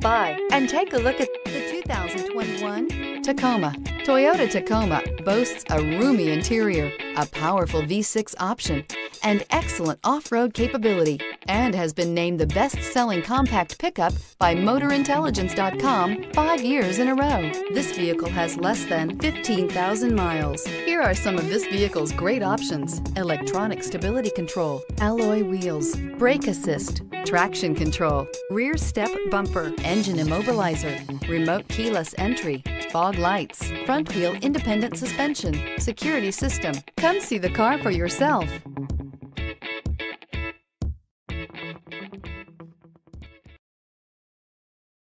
by and take a look at the 2021 Tacoma. Toyota Tacoma boasts a roomy interior, a powerful V6 option, and excellent off-road capability, and has been named the best-selling compact pickup by MotorIntelligence.com five years in a row. This vehicle has less than 15,000 miles. Here are some of this vehicle's great options. Electronic stability control, alloy wheels, brake assist, traction control, rear step bumper, engine immobilizer, remote keyless entry, fog lights, front wheel independent suspension, security system. Come see the car for yourself.